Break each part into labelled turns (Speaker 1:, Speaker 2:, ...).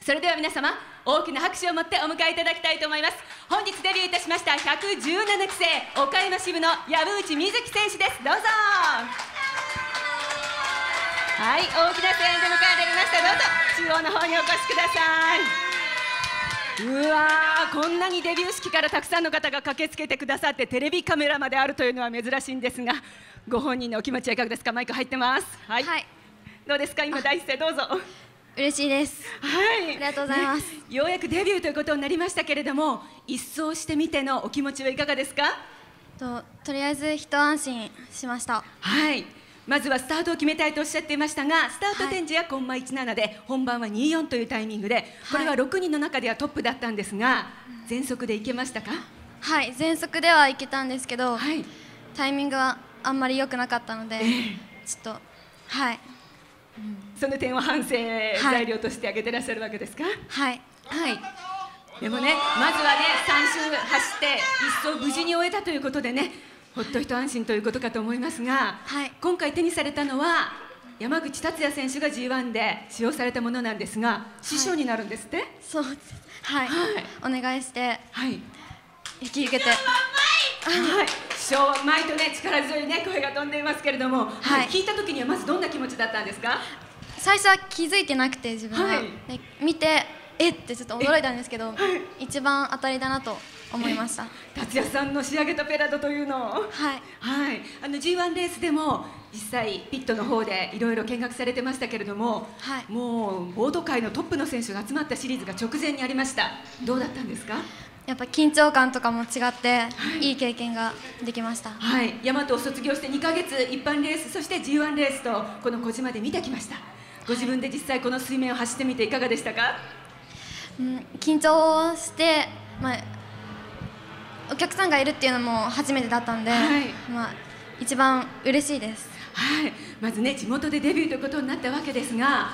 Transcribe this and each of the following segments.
Speaker 1: それでは皆様大きな拍手を持ってお迎えいただきたいと思います。本日デビューいたしました117期生岡山支部の藪内瑞希選手です。どうぞ。はい大きな声援で迎えられました。どうぞ。中央の方にお越しください。うわーこんなにデビュー式からたくさんの方が駆けつけてくださってテレビカメラまであるというのは珍しいんですがご本人のお気持ちはいかがですか？マイク入ってます。はい、
Speaker 2: はい。
Speaker 1: どうですか？今第一声どうぞ
Speaker 2: 嬉しいです。
Speaker 1: はい、
Speaker 2: ありがとうございます。
Speaker 1: ねようやくデビューということになりましたけれども、一掃してみてのお気持ちはいかがですか？
Speaker 2: ととりあえず一安心しました。
Speaker 1: はい。まずはスタートを決めたいとおっしゃっていましたが、スタート展示やコンマ17で本番は24というタイミングで、これは6人の中ではトップだったんですが、全速でいけましたか？
Speaker 2: はい。全速ではいけたんですけど、
Speaker 1: はい。
Speaker 2: タイミングはあんまり良くなかったので、ちょっとはい
Speaker 1: その点を反省材料として挙げてらっしゃるわけですか？
Speaker 2: はい
Speaker 1: はい。でもね、まずはね、3周走って一走無事に終えたということでね、ほっと一安心ということかと思いますが、
Speaker 2: はい
Speaker 1: 今回手にされたのは山口達也選手が G1 で使用されたものなんですが、師匠になるんですって？
Speaker 2: そうですはい、
Speaker 1: はい
Speaker 2: お願いして
Speaker 1: はい。
Speaker 2: 引き受けて
Speaker 1: はい、師匠はうまいとね力強いね声が飛んでいますけれども、
Speaker 2: はい。
Speaker 1: 聞いた時にはまずどんな気持ちだったんですか？
Speaker 2: 最初は気づいてなくて自分は、
Speaker 1: はい。
Speaker 2: で見てえってちょっと驚いたんですけど、
Speaker 1: はい。
Speaker 2: 一番当たりだなと思いました。
Speaker 1: 達也さんの仕上げたペラドというのを。
Speaker 2: はい。
Speaker 1: はい、あの G1 レースでも実際ピットの方でいろいろ見学されてましたけれども、
Speaker 2: はい。
Speaker 1: もうボード界のトップの選手が集まったシリーズが直前にありました。どうだったんですか？
Speaker 2: やっぱ緊張感とかも違って、い。い経験ができました。
Speaker 1: はい。大和を卒業して2ヶ月一般レースそして G1 レースとこの小島で見てきました。ご自分で実際この水面を走ってみていかがでしたか？
Speaker 2: うん、緊張して、まあ、お客さんがいるっていうのも初めてだったんで、
Speaker 1: はい。
Speaker 2: まあ、一番嬉しいです。
Speaker 1: はい、まずね地元でデビューということになったわけですが、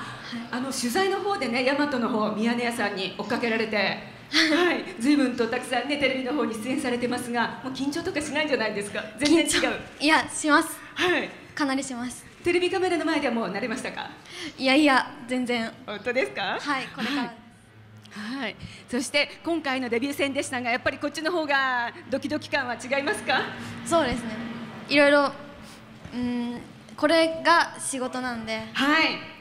Speaker 1: あの取材の方でね大和の方宮根屋さんに追っかけられて、はい、随分とたくさんねテレビの方に出演されてますがもう緊張とかしないんじゃないですか？全然違う。
Speaker 2: いやします。
Speaker 1: はい。
Speaker 2: かなりします。
Speaker 1: テレビカメラの前ではもう慣れましたか？
Speaker 2: いやいや全然。
Speaker 1: 本当ですか？
Speaker 2: はいこれから、
Speaker 1: はい。はい、そして今回のデビュー戦でしたがやっぱりこっちの方がドキドキ感は違いますか？
Speaker 2: そうですね。いろいろうんこれが仕事なんで。
Speaker 1: はい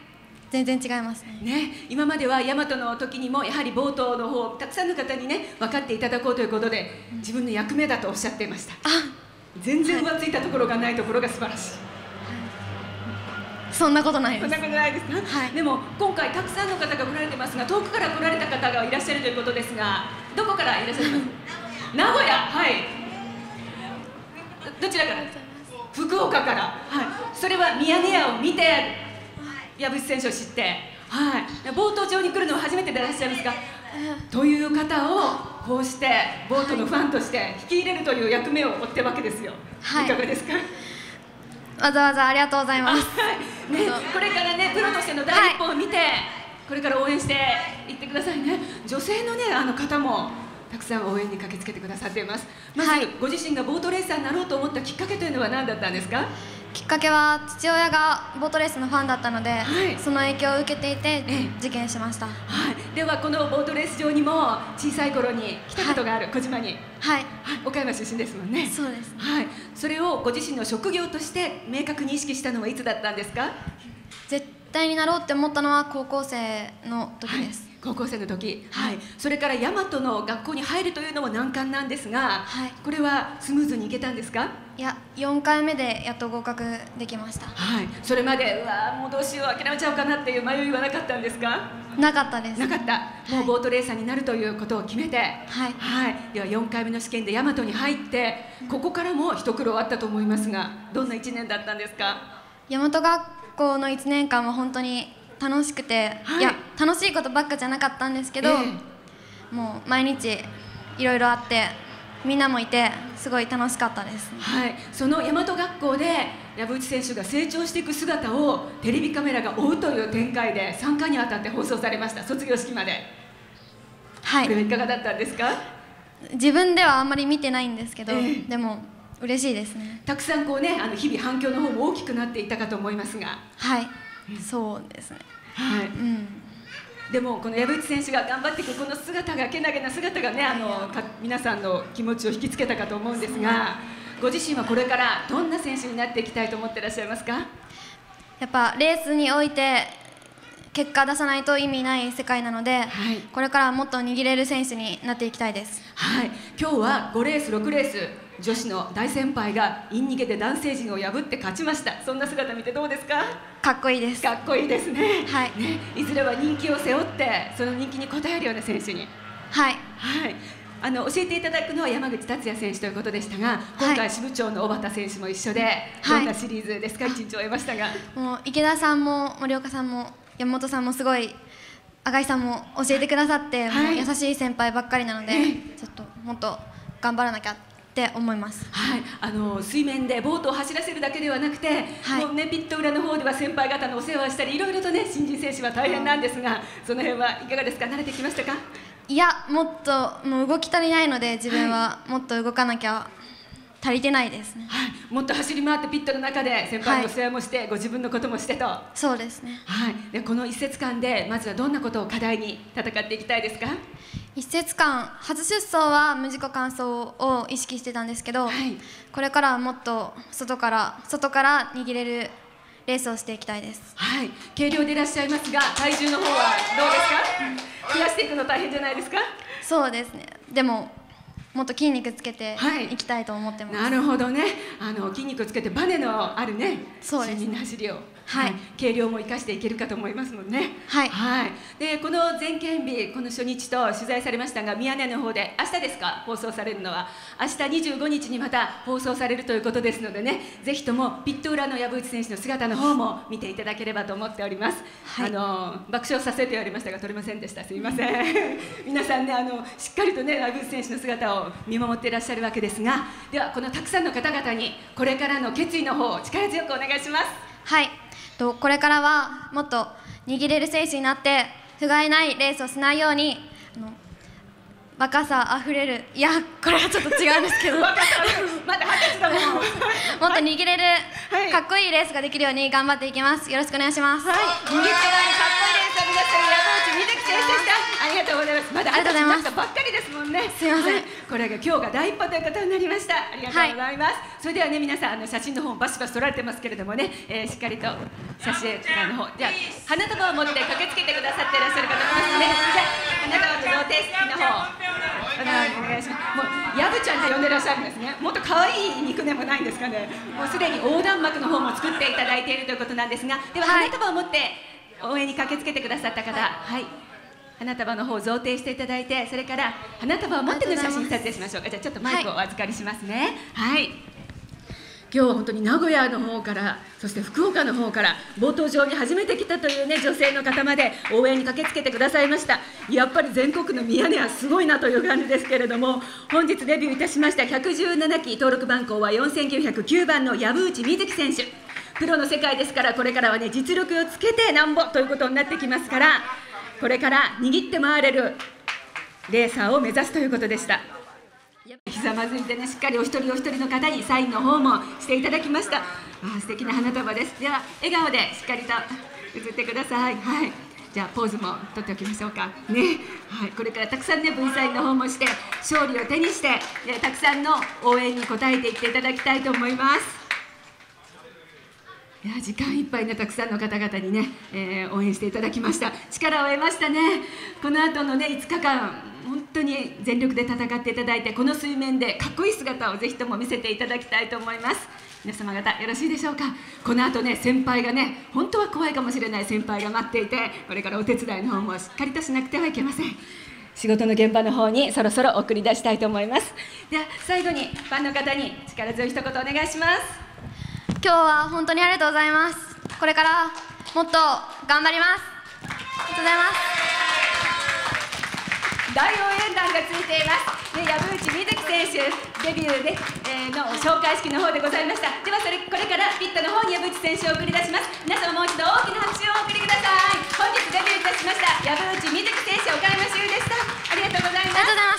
Speaker 2: 全然違いますね。
Speaker 1: ね、今までは大和の時にもやはり冒頭の方たくさんの方にね分かっていただこうということで自分の役目だとおっしゃっていました。全然浮ついたところがないところが素晴らしい、
Speaker 2: そんなことない
Speaker 1: そんなことないですか、
Speaker 2: はい。
Speaker 1: でも今回たくさんの方が来られてますが遠くから来られた方がいらっしゃるということですがどこからいらっしゃいます？名古屋。はい。どどちらから？福岡から。はい。それはミヤネ屋を見て藪内選手を知ってはい。冒頭上に来るのは初めてでいらっしゃいますかという方をこうしてボートのファンとして引き入れるという役目を負ってるわけですよ、
Speaker 2: はい。
Speaker 1: いかがですか？
Speaker 2: わざわざありがとうございます。
Speaker 1: はい。ね、これからねプロとしての第一歩を見て、これから応援していってくださいね。女性のねあの方もたくさん応援に駆けつけてくださっています。まず、
Speaker 2: はい。
Speaker 1: ご自身がボートレーサーになろうと思ったきっかけというのは何だったんですか？
Speaker 2: きっかけは父親がボートレースのファンだったので、
Speaker 1: はい。
Speaker 2: その影響を受けていて
Speaker 1: ええ。
Speaker 2: 受験しました。
Speaker 1: はい、ではこのボートレース場にも小さい頃に来たことがある、小島に、
Speaker 2: はい。
Speaker 1: はい、岡山出身ですもんね。
Speaker 2: そうです。
Speaker 1: はい、それをご自身の職業として明確に意識したのはいつだったんですか？
Speaker 2: 絶対になろうって思ったのは高校生の時です、
Speaker 1: はい、高校生の時、はい、それから大和の学校に入るというのも難関なんですが、
Speaker 2: はい。
Speaker 1: これはスムーズにいけたんですか？
Speaker 2: いや4回目でやっと合格できました。
Speaker 1: はい、それまでうわーもうどうしよう諦めちゃおうかなっていう迷いはなかったんですか？
Speaker 2: なかったです。
Speaker 1: なかった。もうボートレーサーになるということを決めて
Speaker 2: はい。
Speaker 1: はい、では4回目の試験で大和に入ってここからも一苦労あったと思いますがどんな1年だったんですか？
Speaker 2: 大和学校の1年間は本当に楽しくて、
Speaker 1: はい。
Speaker 2: い、や楽しいことばっかじゃなかったんですけど、
Speaker 1: え
Speaker 2: もう毎日いろいろあってみんなもいてすごい楽しかったです。
Speaker 1: はい、その大和学校で藪内選手が成長していく姿をテレビカメラが追うという展開で3回にわたって放送されました。卒業式まで、
Speaker 2: はい。
Speaker 1: これはいかがだったんですか？
Speaker 2: 自分ではあんまり見てないんですけど、
Speaker 1: ええ。
Speaker 2: でも嬉しいですね。
Speaker 1: たくさんこうねあの日々反響の方も大きくなっていたかと思いますが、
Speaker 2: はい、そうですね。
Speaker 1: はい、
Speaker 2: うん。
Speaker 1: でもこの藪内選手が頑張っていくこの姿がけなげな姿がねあのか皆さんの気持ちを引きつけたかと思うんですがご自身はこれからどんな選手になっていきたいと思ってらっしゃいますか？
Speaker 2: やっぱレースにおいて結果出さないと意味ない世界なので、はい、これからもっと握れる選手になっていきたいです。
Speaker 1: はい、今日は5レース6レース女子の大先輩がイン逃げで男性陣を破って勝ちました。そんな姿見てどうですか？
Speaker 2: かっこいいです。
Speaker 1: かっこいいですね。
Speaker 2: はい。
Speaker 1: ね。いずれは人気を背負ってその人気に応えるような選手に。
Speaker 2: はい。
Speaker 1: はい。あの教えていただくのは山口達也選手ということでしたが、今回支部長の小畑選手も一緒で、はい、どんなシリーズですか、一日終えましたが。
Speaker 2: もう池田さんも森岡さんも山本さんもすごい赤井さんも教えてくださって、はい、優しい先輩ばっかりなので、ちょっともっと頑張らなきゃって思います。
Speaker 1: はい、あの水面でボートを走らせるだけではなくて、はい、もうねピット裏の方では先輩方のお世話をしたりいろいろとね新人選手は大変なんですが、その辺はいかがですか？慣れてきましたか？
Speaker 2: いやもっともう動き足りないので自分はもっと動かなきゃ足りてないですね、
Speaker 1: はい、もっと走り回ってピットの中で先輩の世話もして、はい、ご自分のこともしてと。
Speaker 2: そうですね、
Speaker 1: はい、でこの一節間でまずはどんなことを課題に戦っていきたいですか？
Speaker 2: 一節間初出走は無事故完走を意識してたんですけど、はい、これからはもっと外から外から握れるレースをしていきたいです。
Speaker 1: はい。軽量でいらっしゃいますが体重の方はどうですか？増やしていくの大変じゃないですか？
Speaker 2: そうですね。でももっと筋肉つけてい。きたいと思ってます、
Speaker 1: はい、なるほどね。あの筋肉つけてバネのあるね
Speaker 2: そうです、
Speaker 1: ね、走りを
Speaker 2: はい、
Speaker 1: 軽量も生かしていけるかと思いますもんね。
Speaker 2: はい。
Speaker 1: はい。でこの全県日この初日と取材されましたが宮根の方で明日ですか？放送されるのは明日25日にまた放送されるということですのでねぜひともピット裏の藪内選手の姿の方も見ていただければと思っております。はい、あの爆笑させておりましたが撮れませんでしたすいません。皆さんねあのしっかりとね藪内選手の姿を見守っていらっしゃるわけですがではこのたくさんの方々にこれからの決意の方力強くお願いします。
Speaker 2: はい。とこれからはもっと握れる選手になって不甲斐ないレースをしないようにあの若さあふれるいやこれはちょっと違うんですけど。
Speaker 1: まだ二十歳だもん。もっ
Speaker 2: と握れる、はい、かっこいいレースができるように頑張っていきます。よろしくお願いします、
Speaker 1: はい、とうございます。ばっかりですもんね。
Speaker 2: すいません、はい、
Speaker 1: これが今日が第一歩ということになりました。ありがとうございます、それではね皆さんあの写真の方バシバシ撮られてますけれどもね、えー、しっかりと写真の方じゃあ花束を持って駆けつけてくださっていらっしゃる方いますのでじゃあ花束と贈呈式の方お願いします。もうやぶちゃんって呼んでらっしゃるんですね。もっと可愛いニックネームないんですかね。もうすでに横断幕の方も作っていただいているということなんですがでは花束を持って応援に駆けつけてくださった方。はい花束の方を贈呈していただいてそれから花束を持っての写真撮影しましょうか。じゃあちょっとマイクをお預かりしますね。はい。今日は本当に名古屋の方からそして福岡の方から冒頭上に初めて来たというね女性の方まで応援に駆けつけてくださいました。やっぱり全国の宮根はすごいなという感じですけれども本日デビューいたしました117期登録番号は4909番の藪内瑞希選手。プロの世界ですからこれからはね実力をつけてなんぼということになってきますからこれから握って回れるレーサーを目指すということでした。ひざまずいてねしっかりお一人お一人の方にサインの方もしていただきました。あ素敵な花束です。では笑顔でしっかりと写ってください。はい。じゃあポーズも取っておきましょうか。ね。はい。これからたくさんね V サインの方もして勝利を手にしてたくさんの応援に応えていっていただきたいと思います。いや時間いっぱいねたくさんの方々にね、えー、応援していただきました。力を得ましたね。この後のね5日間本当に全力で戦っていただいてこの水面でかっこいい姿をぜひとも見せていただきたいと思います。皆様方よろしいでしょうか？この後ね先輩がね本当は怖いかもしれない先輩が待っていてこれからお手伝いの方もしっかりとしなくてはいけません。仕事の現場の方にそろそろ送り出したいと思います。では最後にファンの方に力強い一言お願いします。
Speaker 2: 今日は本当にありがとうございます。これからもっと頑張ります。ありがとうございます。
Speaker 1: 大応援団がついています。で藪内美月選手デビューで、えー、の紹介式の方でございました。ではそれこれからピットの方に矢内選手を送り出します。皆様もう一度大きな拍手をお送りください本日デビューいたしました。藪内美月選手岡山修でした。ありがとうございま
Speaker 2: す。